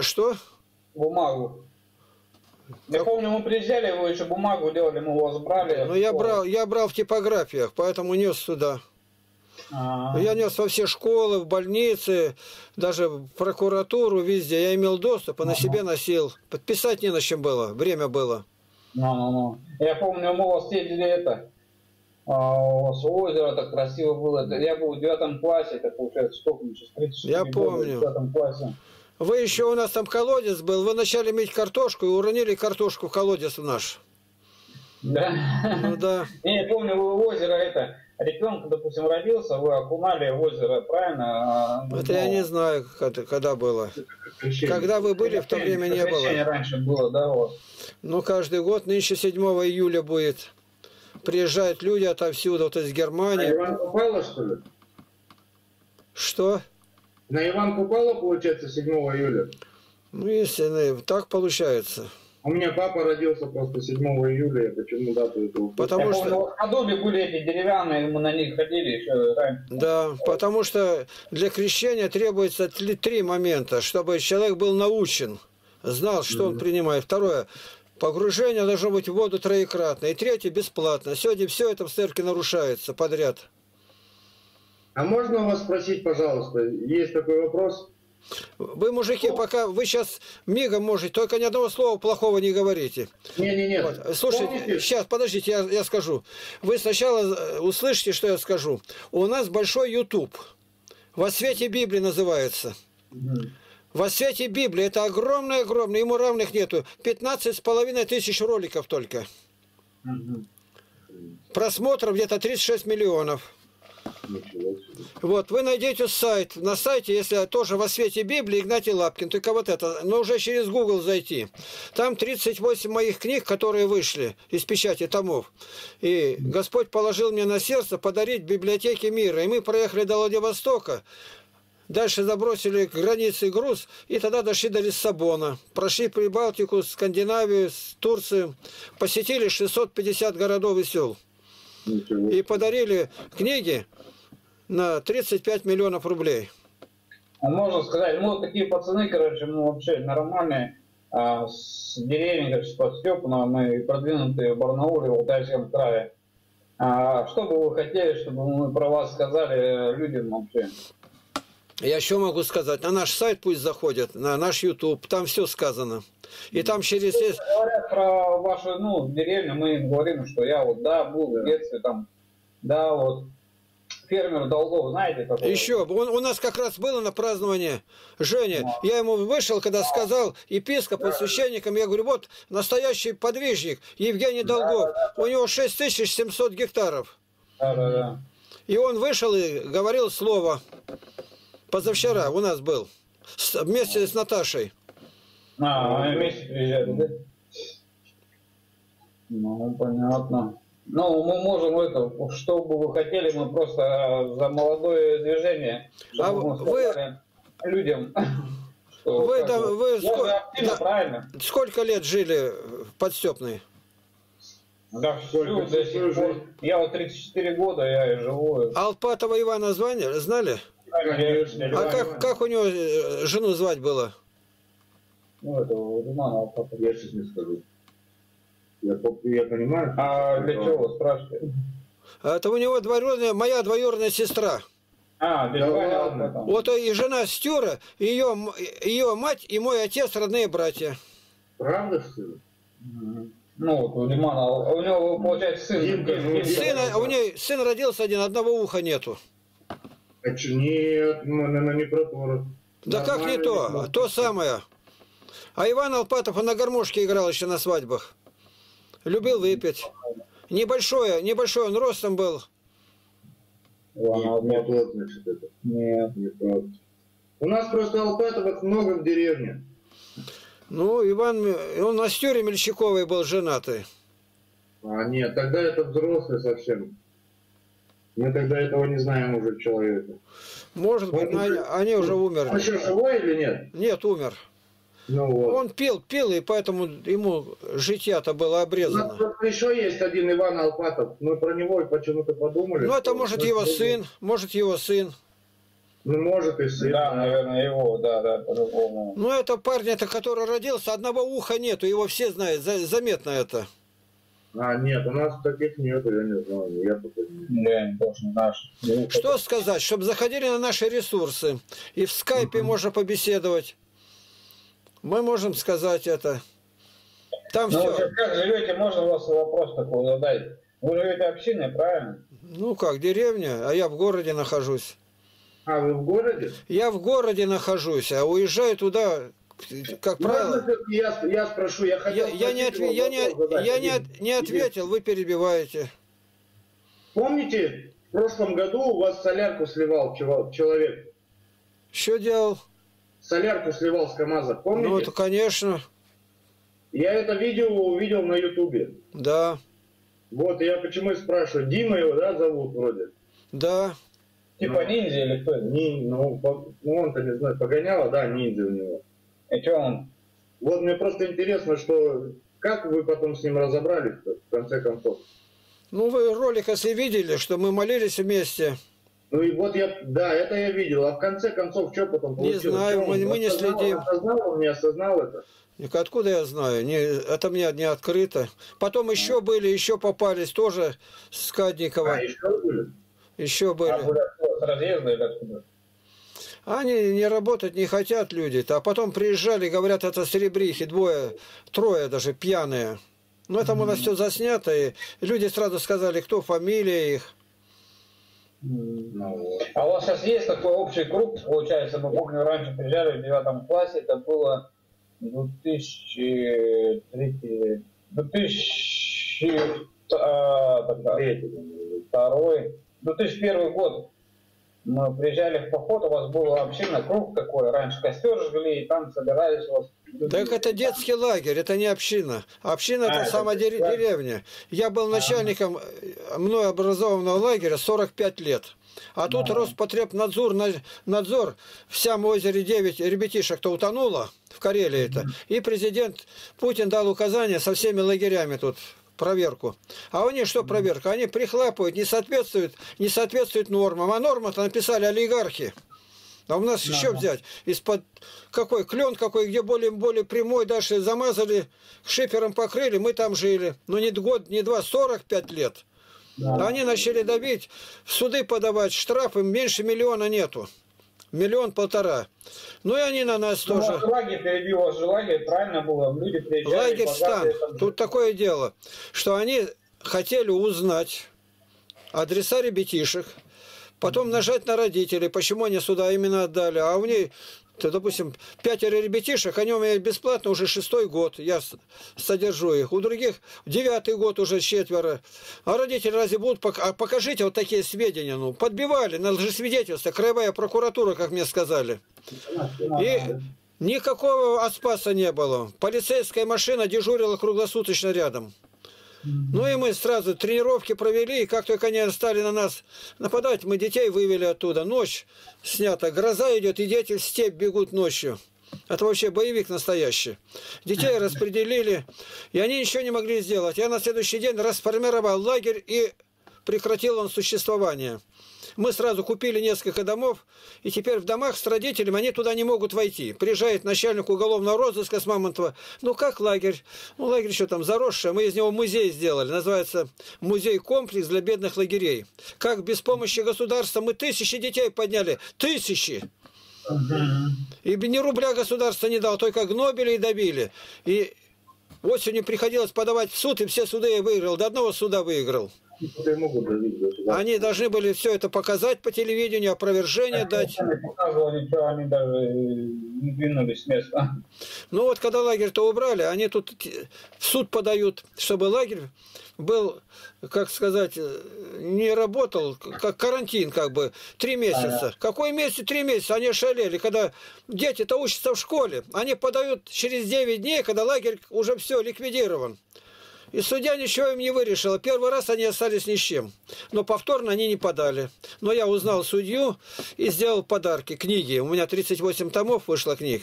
Что? Бумагу. Я помню, мы приезжали, вы еще бумагу делали, мы у вас брали. Ну, я брал, я брал в типографиях, поэтому нес сюда. А, Я нес во все школы, в больницы, даже в прокуратуру, везде. Я имел доступ и на себе носил. Подписать не на чем было, время было. Ну, ну, ну. Я помню, мы у вас ездили это. а, у вас озеро так красиво было. Я был в девятом классе, это получается сколько сейчас, 34 Я помню. В девятом классе. Вы еще у нас там колодец был, вы начали мыть картошку и уронили картошку в колодец наш. Да. Ну да. Не, я помню, вы озеро это, ребенок, допустим, родился, вы окунали в озеро, правильно? А, Это ну, я не знаю, когда, когда было. Крещение. Когда вы были, в то время не было. раньше было, да, вас? Ну, каждый год, нынче 7 июля будет. Приезжают люди отовсюду, вот из Германии. Иван Купала, что ли? Что? На Иван Купала, получается, 7 июля. Ну, если так получается. У меня папа родился просто 7 июля, я почему дату эту Потому я что- помню, в были эти деревянные, мы на них ходили еще раньше. Да, потому что для крещения требуется три, три момента, чтобы человек был научен, знал, что он принимает. Второе, погружение должно быть в воду троекратно. И третье, бесплатно. Сегодня все это в церкви нарушается подряд. А можно у вас спросить, пожалуйста, есть такой вопрос? Вы, мужики, пока вы сейчас мигом можете, только ни одного слова плохого не говорите. Не, не, нет. Вот, Слушайте, Помните? сейчас, подождите, я, я скажу. Вы сначала э, услышите, что я скажу. У нас большой YouTube. Во свете Библии называется. Мгм. Во свете Библии это огромное-огромное, ему равных нету. 15 с половиной тысяч роликов только. Мгм. Просмотров где-то 36 миллионов. Вот, вы найдете сайт. На сайте, если тоже во свете Библии, Игнатий Лапкин, только вот это, но уже через Google зайти. Там 38 моих книг, которые вышли из печати томов. И Господь положил мне на сердце подарить библиотеке мира. И мы проехали до Владивостока, Дальше забросили к границе груз, и тогда дошли до Лиссабона. Прошли Прибалтику, Скандинавию, Турцию. Посетили 650 городов и сел. И подарили книги на 35 миллионов рублей. А Можно сказать, вот такие пацаны, короче, мы вообще нормальные, а, с деревень, короче, под Степано, мы продвинутые в Барнауле, в Алтайском крае. А что бы вы хотели, чтобы мы про вас сказали людям вообще? Я еще могу сказать, на наш сайт пусть заходят, на наш YouTube, там все сказано. И там через... Говорят про вашу, ну, деревню, мы им говорим, что я вот, да, был в детстве там, да, вот, фермер долгов, знаете, такой? Еще, он, у нас как раз было на празднование Женя. Я ему вышел, когда сказал епископу, священникам, я говорю, вот настоящий подвижник Евгений Долгов. У него 6700 гектаров. Да, да, да. И он вышел и говорил слово. Позавчера у нас был. с- вместе с Наташей. А, вместе приезжали, да? Ну, понятно. Ну, мы можем это, что бы вы хотели, мы просто за молодое движение, чтобы А мы вы- сказали людям, что Вы там- бы, вы сколько- активно, да. правильно? Сколько лет жили в Подстепной? Да, Сколько всю до сих пор. жизнь? Я вот 34 года, я и живу. Алпатова Ивана звали, знали? Конечно. А как, как у него э, жену звать было? Ну, это Римана Алпатова. Я сейчас не скажу. Я, я понимаю. А для чего, спрашиваете? Это у него двоюродная, моя двоюродная сестра. А, для Да ладно. Вот и жена Стюра, ее, ее мать и мой отец родные братья. Правда, что ли? Ну, вот у Лимана, у него, получается, сын. Димка, ну. Сын, а у нее сын родился один, одного уха нету. А че, нет, ну, наверное, не про то. Да как не Нормально то, не то самое. А Иван Алпатов он на гармошке играл еще на свадьбах. Любил выпить. Небольшое, небольшой он ростом был. Не, не Алпатов. тот, значит, это. Нет. Не тот. У нас просто Алпатовых много в деревне. Ну, Иван, он на Стюре Мельчаковой был женатый. А нет, тогда это взрослый совсем. Мы тогда этого не знаем уже человека. Может быть, они, они уже Он умерли. еще живой или нет? Нет, умер. Ну вот. Он пил, пил, и поэтому ему житья-то было У нас обрезано. просто еще есть один Иван Алпатов. Мы про него почему-то подумали. Ну, это может его сын, может его сын. Ну, может и сын. Да, наверное, его, да, да, по-любому. Ну, это парень, это который родился, одного уха нету, его все знают, за- заметно это. А, нет, у нас таких нету, я не знаю. Я только не- точно наш. Что сказать, чтобы заходили на наши ресурсы, и в скайпе можно побеседовать. Мы можем сказать это. Там Ну, все. как живете, можно у вас вопрос такой задать? Вы живете общиной, правильно? Ну как, деревня, а я в городе нахожусь. А, вы в городе? Я в городе нахожусь, а уезжаю туда, как Ну, правило. я, я спрошу, я Я, хотел я не, спросить отве- вам я, не, задать. я не, не ответил, вы перебиваете. Помните, в прошлом году у вас солярку сливал человек? Что делал? Солярку сливал с КамАЗа, помните? Ну, это, конечно, Я это видео увидел на Ютубе. да, Вот, я почему и спрашиваю. Дима его, да, зовут вроде? да. Типа ниндзя или кто? Не, ну, по- ну, он-то не знаю, погоняло, да, ниндзя у него. И что он? Вот мне просто интересно, что как вы потом с ним разобрались в конце концов? Ну, вы ролик, если видели, что мы молились вместе. Ну и вот я, да, это я видел. А в конце концов, что потом Не получилось? знаю, Что мы- мы не следим. Осознал он, не осознал это? Откуда я знаю? Не, это мне не открыто. Потом еще были, еще попались тоже с Кадникова. А, еще были? Еще А были. вы откуда, с разъезда или откуда? Они не работать не хотят люди-то. А потом приезжали, говорят, это серебрихи, двое, трое даже пьяные. Ну, это у нас все заснято, и люди сразу сказали, кто фамилия их. Ну, вот. А у вас сейчас есть такой общий круг, получается, мы помню, раньше приезжали в девятом классе, это было 2003, 2000, а, тогда, Третий. второй, 2001 год. Мы приезжали в поход, у вас был община, круг такой, раньше костер жгли, и там собирались у вас. Так это детский лагерь, это не община. Община А, это это сама дерев- лагерь. деревня. Я был начальником э, мной образованного лагеря 45 лет. А тут Ага. Роспотребнадзор, на- надзор, в озере 9 ребятишек-то утонуло, в Карелии это. И президент Путин дал указание со всеми лагерями тут проверку. А у них что проверка? Они прихлапывают, не соответствуют, не соответствуют нормам. А нормы-то написали олигархи. А у нас еще Ага. взять из-под какой клен какой, где более более прямой, дальше замазали, шипером покрыли, мы там жили. Ну не год, не два, 45 лет. Да. А Они начали добить, в суды подавать, штрафы меньше миллиона нету. Миллион полтора. Ну и они на нас Ну, тоже. лагерь, перебил вас же лагерь, правильно было? Люди приезжали. Лагерь стан. там- Тут такое дело, что они хотели узнать адреса ребятишек, потом нажать на родителей, почему они сюда именно отдали. А у них, то, допустим, пятеро ребятишек, они у меня бесплатно уже шестой год, я содержу их. У других девятый год уже четверо. А родители разве будут... пок- А покажите вот такие сведения. Ну, подбивали на лжесвидетельство, краевая прокуратура, как мне сказали. И никакого отспаса не было. Полицейская машина дежурила круглосуточно рядом. Ну и мы сразу тренировки провели, и как только они стали на нас нападать, мы детей вывели оттуда. Ночь снята, гроза идет, и дети в степь бегут ночью. Это вообще боевик настоящий. Детей распределили, и они ничего не могли сделать. Я на следующий день расформировал лагерь и прекратил он существование. Мы сразу купили несколько домов, и теперь в домах с родителями они туда не могут войти. Приезжает начальник уголовного розыска с Мамонтова. Ну как лагерь? Ну лагерь что там, заросший. Мы из него музей сделали. Называется музей-комплекс для бедных лагерей. Как без помощи государства мы тысячи детей подняли. Тысячи! И ни рубля государство не дал, только гнобили и добили. И осенью приходилось подавать в суд, и все суды я выиграл. До одного суда выиграл. Они должны были все это показать по телевидению, опровержение дать. Не показывал ничего, они даже не двинулись с места. Ну вот когда лагерь-то убрали, они тут в суд подают, чтобы лагерь был, как сказать, э, не работал, как карантин как бы, три месяца. Какой месяц? Три месяца. Они шалели, когда дети-то учатся в школе. Они подают через 9 дней, когда лагерь уже все ликвидирован. И судья ничего им не вырешила. Первый раз они остались ни с чем. Но повторно они не подали. Но я узнал судью и сделал подарки, книги. У меня 38 томов вышло книг.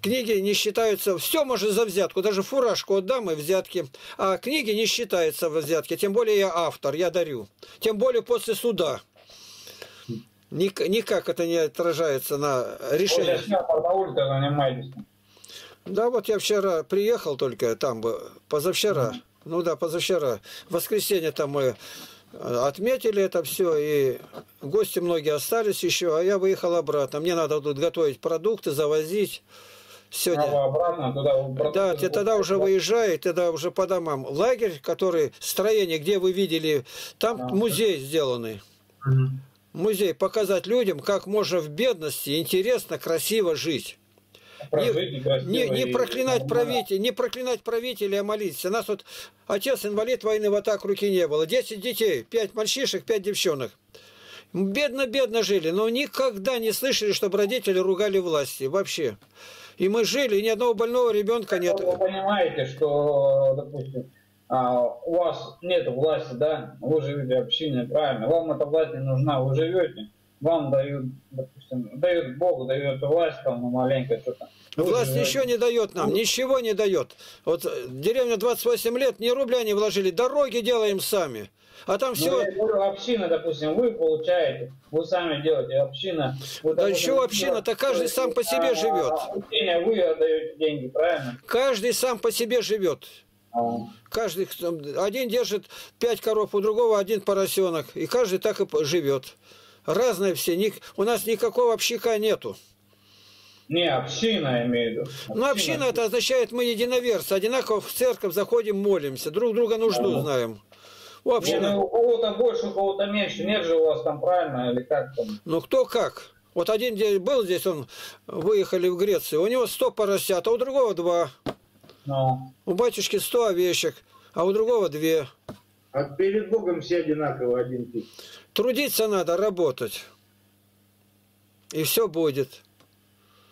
Книги не считаются, все может за взятку, даже фуражку отдам и взятки. А книги не считаются в взятке, тем более я автор, я дарю. Тем более после суда. Ник- никак это не отражается на решении. Да, вот я вчера приехал только там, позавчера. Ну да, позавчера. В воскресенье там мы э, отметили это все, и гости многие остались еще, а я выехал обратно. Мне надо тут готовить продукты, завозить. Сегодня. Обратно туда. Да, те тогда уже выезжает, тогда уже по домам. Лагерь, который, строение, где вы видели, там Да. музей сделанный. Музей, показать людям, как можно в бедности интересно, красиво жить. Не, не и проклинать правителя, не проклинать правителя, а молиться. Нас вот отец инвалид войны в атак руки не было. Десять детей, пять мальчишек, пять девчонок. Бедно-бедно жили, но никогда не слышали, чтобы родители ругали власти. Вообще. И мы жили, и ни одного больного ребенка нет. Вы понимаете, что, допустим, а, у вас нет власти, да, вы живете общиной, правильно, вам эта власть не нужна, вы живете, вам дают, допустим, дает Бог, дает власть там ну, маленько что-то. Вы Власть ничего не дает нам, ничего не дает. Вот э, деревня 28 лет, ни рубля не вложили, дороги делаем сами. А там Ну, все, я говорю, община, допустим, вы получаете, вы сами делаете, община. Вы, Да допустим, чего община-то? Каждый сам по себе а, живет. Общине вы отдаете деньги, правильно? каждый сам по себе живет. А, Каждый, один держит пять коров, у другого один поросенок. И каждый так и живет. Разные все. Ник- у нас никакого общика нету. Не, община, я имею в виду. Ну, община это означает, мы единоверцы. Одинаково в церковь заходим, молимся. Друг друга нужду Ага. знаем. У общины. ну, у кого-то больше, у кого-то меньше. Нет же у вас там правильно или как там? Ну, кто как. Вот один день был здесь, он выехали в Грецию. У него 100 поросят, а у другого два. Ну, У батюшки 100 овечек, а у другого две. А перед Богом все одинаково, один тип. Трудиться надо, работать. И все будет.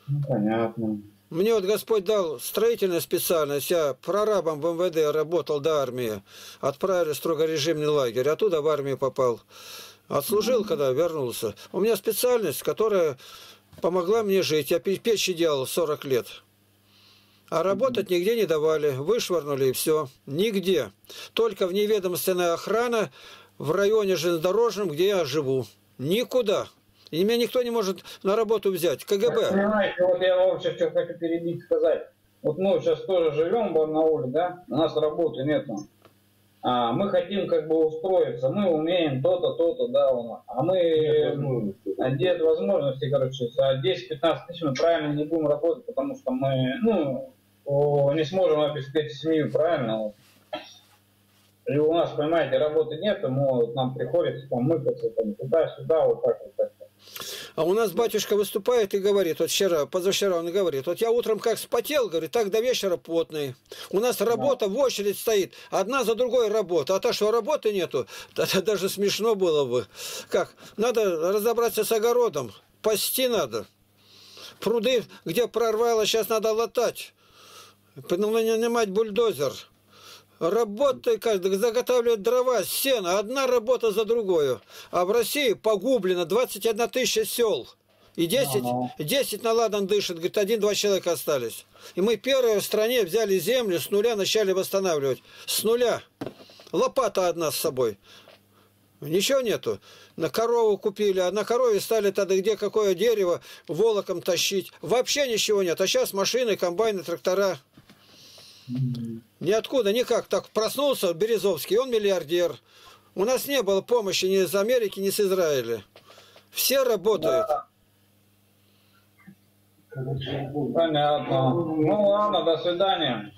ну, понятно. Мне вот Господь дал строительную специальность. Я прорабом в МВД работал до армии. Отправили в строгорежимный лагерь. Оттуда в армию попал. Отслужил, когда вернулся. У меня специальность, которая помогла мне жить. Я пе- печи делал 40 лет. А работать нигде не давали. Вышвырнули и все. Нигде. Только в неведомственная охрана в районе железнодорожном, где я живу. Никуда. И меня никто не может на работу взять. КГБ. Понимаете, вот я вам сейчас что хочу перебить сказать. Вот мы сейчас тоже живем в Барнауле, да? У нас работы нету. А, мы хотим как бы устроиться, мы умеем то-то, то-то, да, у нас. а мы Нет возможности. А нет возможности, короче, за 10-15 тысяч мы правильно не будем работать, потому что мы, ну, о, не сможем обеспечить семью, правильно? И у нас, понимаете, работы нет, мы, вот, нам приходится там мыкаться там, туда-сюда, вот так вот. Так. А у нас батюшка выступает и говорит, вот вчера, позавчера он говорит, вот я утром как спотел, говорит, так до вечера потный. У нас работа в очередь стоит, одна за другой работа. А то, что работы нету, это даже смешно было бы. Как? Надо разобраться с огородом, пасти надо. Пруды, где прорвало, сейчас надо латать. Нанимать бульдозер. Работай каждый, заготавливает дрова, сено, одна работа за другую. А в России погублено 21 тысяча сел. И 10, Ага. 10 на ладан дышит, говорит, один-два человека остались. И мы первые в стране взяли землю, с нуля начали восстанавливать. С нуля. Лопата одна с собой. Ничего нету. На корову купили, а на корове стали тогда где какое дерево волоком тащить. Вообще ничего нет. А сейчас машины, комбайны, трактора. Ниоткуда, никак. Так проснулся Березовский, он миллиардер. У нас не было помощи ни из Америки, ни с Израиля. Все работают. Понятно. Ну ладно, до свидания.